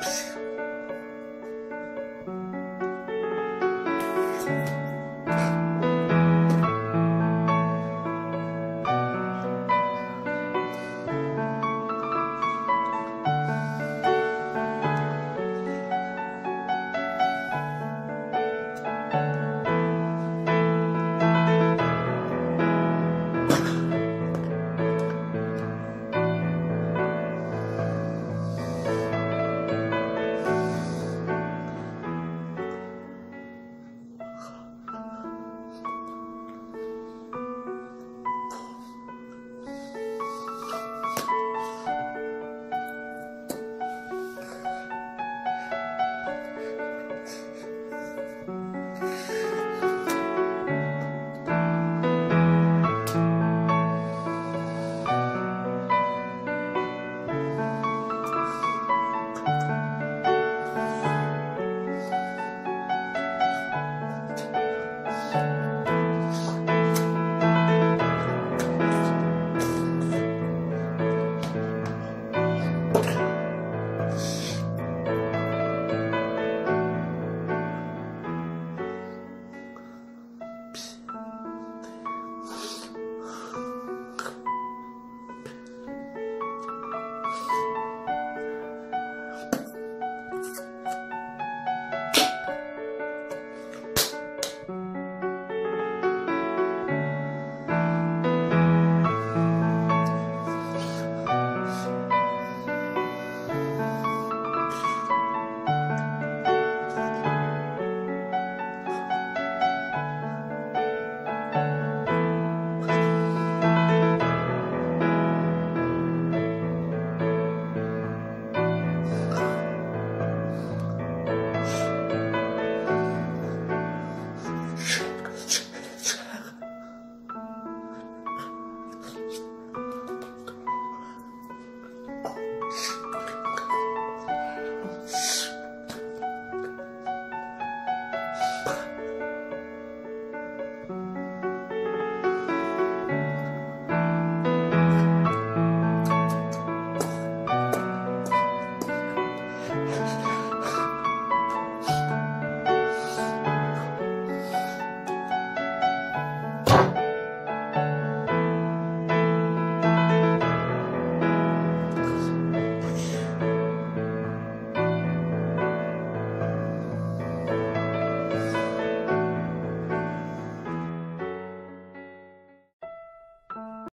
Psst.